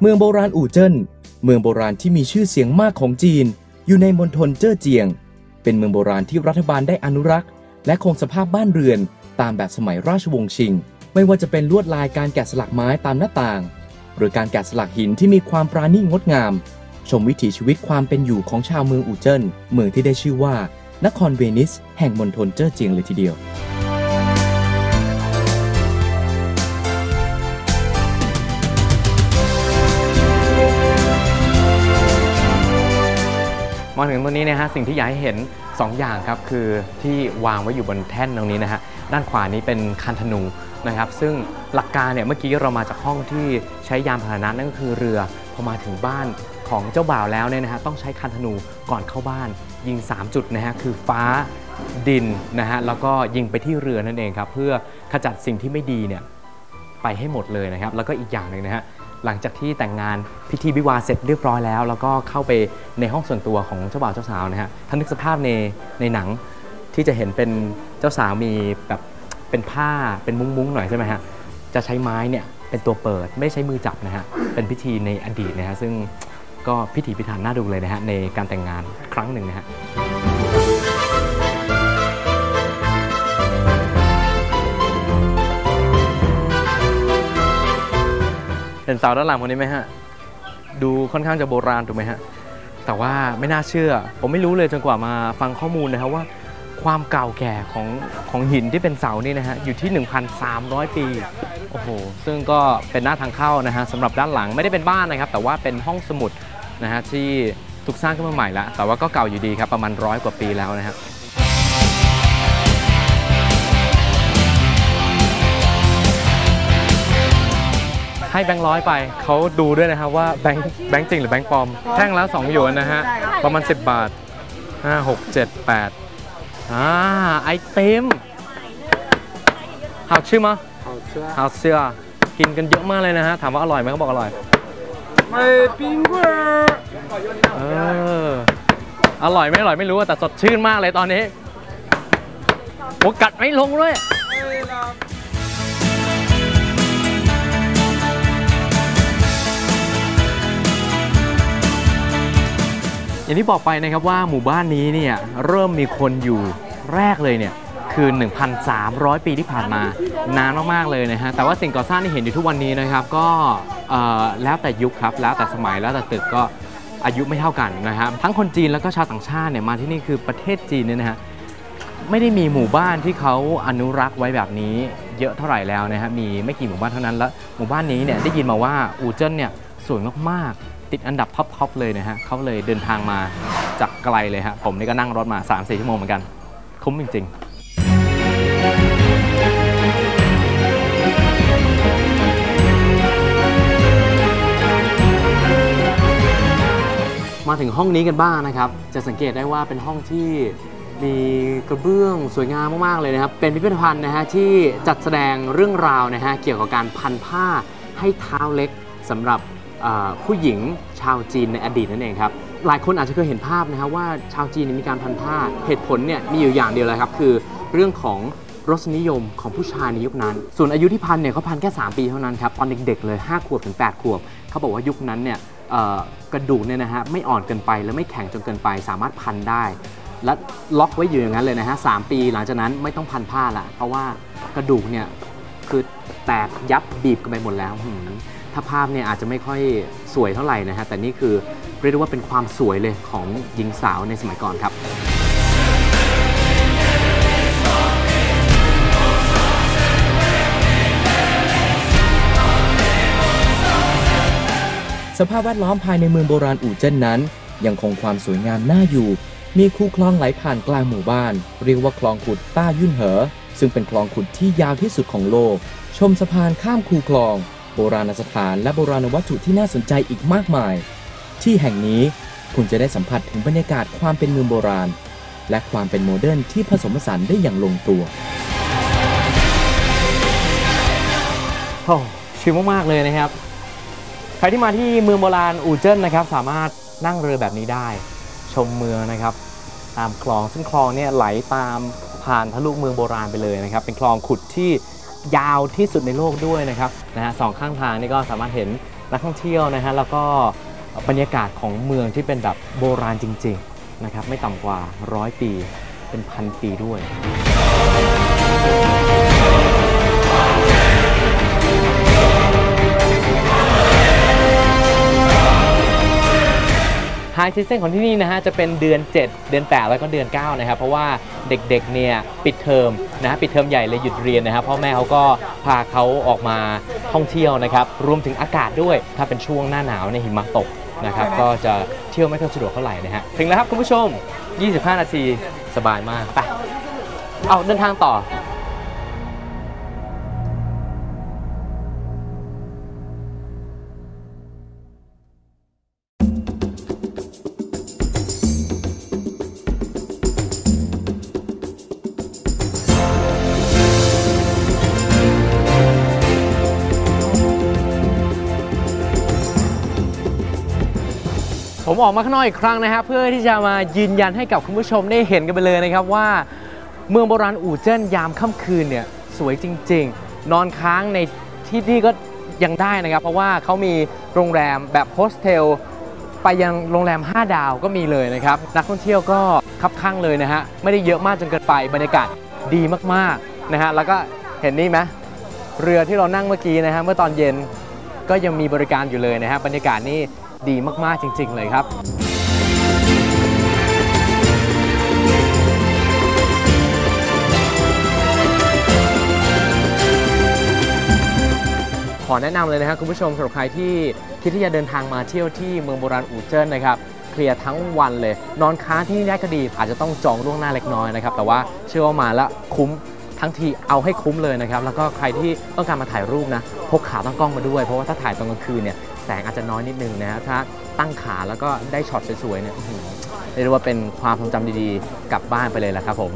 เมืองโบราณอู่เจิ้น เมืองโบราณที่มีชื่อเสียงมากของจีน อยู่ในมณฑลเจ้อเจียง เป็นเมืองโบราณที่รัฐบาลได้อนุรักษ์ และคงสภาพบ้านเรือนตามแบบสมัยราชวงศ์ชิง ไม่ว่าจะเป็นลวดลายการแกะสลักไม้ตามหน้าต่าง หรือการแกะสลักหินที่มีความปราณีตงดงาม ชมวิถีชีวิตความเป็นอยู่ของชาวเมืองอู่เจิ้น เมืองที่ได้ชื่อว่า นครเวนิส แห่งมณฑลเจ้อเจียงเลยทีเดียว มาถึงตรงนี้นะฮะสิ่งที่อยากให้เห็น 2 อย่างครับคือที่วางไว้อยู่บนแท่นตรงนี้นะฮะด้านขวานี้เป็นคันธนูนะครับซึ่งหลักการเนี่ยเมื่อกี้เรามาจากห้องที่ใช้ยานพาหนะนั่นก็คือเรือพอมาถึงบ้านของเจ้าบ่าวแล้วเนี่ยนะฮะต้องใช้คันธนูก่อนเข้าบ้าน ยิง 3 จุดนะฮะคือฟ้าดินนะฮะแล้วก็ยิงไปที่เรือนั่นเองครับเพื่อขจัดสิ่งที่ไม่ดีเนี่ยไปให้หมดเลยนะครับ แล้วก็อีกอย่างหนึ่งนะฮะ หลังจากที่แต่งงานพิธีวิวาห์เสร็จเรียบร้อยแล้ว แล้วก็เข้าไปในห้องส่วนตัวของเจ้าบ่าวเจ้าสาวนะฮะท่านนึกสภาพในในหนังที่จะเห็นเป็นเจ้าสาวมีแบบเป็นผ้าเป็นมุ้งๆหน่อยใช่ไหมฮะจะใช้ไม้เนี่ยเป็นตัวเปิดไม่ใช้มือจับนะฮะเป็นพิธีในอดีตนะฮะซึ่งก็พิถีพิถันน่าดูเลยนะฮะในการแต่งงานครั้งหนึ่งนะฮะ เห็นเสาด้านหลังคนนี้ไหมฮะ ดูค่อนข้างจะโบราณถูกไหมฮะ แต่ว่าไม่น่าเชื่อ ผมไม่รู้เลยจนกว่ามาฟังข้อมูลนะครับว่า ความเก่าแก่ของของหินที่เป็นเสานี่นะฮะอยู่ที่ 1,300 ปี โอ้โห ซึ่งก็เป็นหน้าทางเข้านะฮะสำหรับด้านหลังไม่ได้เป็นบ้านนะครับ แต่ว่าเป็นห้องสมุดนะฮะที่ถูกสร้างขึ้นมาใหม่ล้วแต่ว่าก็เก่าอยู่ดีครับประมาณร้อยกว่าปีแล้วนะฮะ ให้แบงค์ร้อยไป เขาดูด้วยนะครับว่าแบงค์แบงค์จริงหรือแบงค์ปลอม แท่งละ2หยวนนะฮะ ประมาณ 10 บาท 5 6 7 8อ่าไอเต็มหาวชื่อมาหาเสื้อกินกันเยอะมากเลยนะฮะ ถามว่าอร่อยไหมเขาบอกอร่อยไม่ปิงเวอร์อออร่อยไม่อร่อยไม่รู้แต่สดชื่นมากเลยตอนนี้โอกัดไม่ลงด้วย อย่างที่บอกไปนะครับว่าหมู่บ้านนี้เนี่ยเริ่มมีคนอยู่แรกเลยเนี่ยคือ 1,300 ปีที่ผ่านมานานมากๆเลยนะฮะแต่ว่าสิ่งก่อสร้างที่เห็นอยู่ทุกวันนี้นะครับก็แล้วแต่ยุคครับ แล้วแต่สมัยแล้วแต่ตึกก็อายุไม่เท่ากันนะครับทั้งคนจีนแล้วก็ชาวต่างชาติเนี่ยมาที่นี่คือประเทศจีนเนี่ยนะฮะไม่ได้มีหมู่บ้านที่เขาอนุรักษ์ไว้แบบนี้เยอะเท่าไหร่แล้วนะฮะมีไม่กี่หมู่บ้านเท่านั้นแล้วหมู่บ้านนี้เนี่ยได้ยินมาว่าอูเจิ้นเนี่ยสวยมากๆ ติดอันดับท็อปๆเลยนะฮะเขาเลยเดินทางมาจากไกลเลยฮะผมนี่ก็นั่งรถมา 3-4 ชั่วโมงเหมือนกัน คุ้มจริง ๆมาถึงห้องนี้กันบ้างนะครับ จะสังเกตได้ว่าเป็นห้องที่มีกระเบื้องสวยงามมากๆเลยนะครับ เป็นพิพิธภัณฑ์นะฮะที่จัดแสดงเรื่องราวนะฮะเกี่ยวกับการพันผ้าให้เท้าเล็กสำหรับ ผู้หญิงชาวจีนในอดีตนั่นเองครับ หลายคนอาจจะเคยเห็นภาพนะฮะว่าชาวจีนมีการพันผ้า เหตุผลเนี่ยมีอยู่อย่างเดียวเลยครับ คือเรื่องของรสนิยมของผู้ชายในยุคนั้น ส่วนอายุที่พันเนี่ยเขาพันแค่ 3 ปีเท่านั้นครับ ตอนเด็กๆเลย 5 ขวบถึง 8 ขวบ เขาบอกว่ายุคนั้นเนี่ยกระดูกเนี่ยนะฮะไม่อ่อนเกินไปและไม่แข็งจนเกินไป สามารถพันได้ และล็อกไว้อยู่อย่างนั้นเลยนะฮะสามปีหลังจากนั้นไม่ต้องพันผ้าละเพราะว่ากระดูกเนี่ยคือแตกยับบีบกันไปหมดแล้ว ถ้าภาพเนี่ยอาจจะไม่ค่อยสวยเท่าไหร่นะฮะแต่นี่คือเรียกได้ว่าเป็นความสวยเลยของหญิงสาวในสมัยก่อนครับ สภาพแวดล้อมภายในเมืองโบราณอู่เจิ้นนั้น ยังคงความสวยงามน่าอยู่ มีคูคลองไหลผ่านกลางหมู่บ้าน เรียกว่าคลองขุดต้ายุ่นเหอ ซึ่งเป็นคลองขุดที่ยาวที่สุดของโลก ชมสะพานข้ามคูคลอง โบราณสถานและโบราณวัตถุที่น่าสนใจอีกมากมาย ที่แห่งนี้คุณจะได้สัมผัสถึงบรรยากาศความเป็นเมืองโบราณ และความเป็นโมเดิร์นที่ผสมผสานได้อย่างลงตัว โอ้ชิลมากๆเลยนะครับ ใครที่มาที่เมืองโบราณอูเจิ้นนะครับ สามารถนั่งเรือแบบนี้ได้ ชมเมืองนะครับ ตามคลองซึ่งคลองเนี่ยไหลตามผ่านทะลุเมืองโบราณไปเลยนะครับ เป็นคลองขุดที่ ยาวที่สุดในโลกด้วยนะครับนะฮะสองข้างทางนี่ก็สามารถเห็นนักท่องเที่ยวนะฮะแล้วก็บรรยากาศของเมืองที่เป็นแบบโบราณจริงๆนะครับไม่ต่ำกว่าร้อยปีเป็นพันปีด้วย ไฮซีซั่นของที่นี่นะฮะจะเป็นเดือน 7 เดือน 8 แล้วก็เดือน 9 นะครับ เพราะว่าเด็กๆเนี่ยปิดเทอมนะฮะปิดเทอมใหญ่เลยหยุดเรียนนะครับพ่อแม่เขาก็พาเขาออกมาท่องเที่ยวนะครับรวมถึงอากาศด้วย ถ้าเป็นช่วงหน้าหนาวในยหิมะตกนะครับก็จะเที่ยวไม่ค่อยสะดวกเท่าไหร่นะฮะถึงแล้วครับคุณผู้ชม 25 นาทีสบายมากไปเอาเดินทางต่อ ผมออกมาข้างนอกอีกครั้งนะครับ เพื่อที่จะมายืนยันให้กับคุณผู้ชมได้เห็นกันไปเลยนะครับว่า เมืองโบราณอู่เจิ้นยามค่ำคืนเนี่ยสวยจริง ๆ นอนค้างในที่นี่ก็ยังได้นะครับ เพราะว่าเขามีโรงแรมแบบโฮสเทลไปยังโรงแรม 5 ดาวก็มีเลยนะครับ นักท่องเที่ยวก็คับข้างเลยนะฮะ ไม่ได้เยอะมากจนเกินไปบรรยากาศดีมากๆนะฮะ แล้วก็เห็นนี่ไหมเรือที่เรานั่งเมื่อกี้นะฮะเมื่อตอนเย็นก็ยังมีบริการอยู่เลยนะฮะบรรยากาศนี่ ดีมาก ๆ จริง ๆ เลยครับขอแนะนำเลยนะครับคุณผู้ชมสำหรับใครที่คิดที่จะเดินทางมาเที่ยวที่เมืองโบราณอู่เจิ้นนะครับเคลียร์ทั้งวันเลย นอนค้างที่นี่ได้ก็ดี อาจจะต้องจองล่วงหน้าเล็กน้อยนะครับแต่ว่าเชื่อว่ามาแล้วคุ้มทั้งทีเอาให้คุ้มเลยนะครับ แล้วก็ใครที่ต้องการมาถ่ายรูปนะพกขาตั้งกล้องมาด้วย เพราะว่าถ้าถ่ายตอนกลางคืนเนี่ย แสงอาจจะน้อยนิดนึงนะฮะถ้าตั้งขาแล้วก็ได้ช็อตสวยๆเนี่ยเรียกว่าเป็นความทรงจำดีๆ กลับบ้านไปเลยแหละครับผม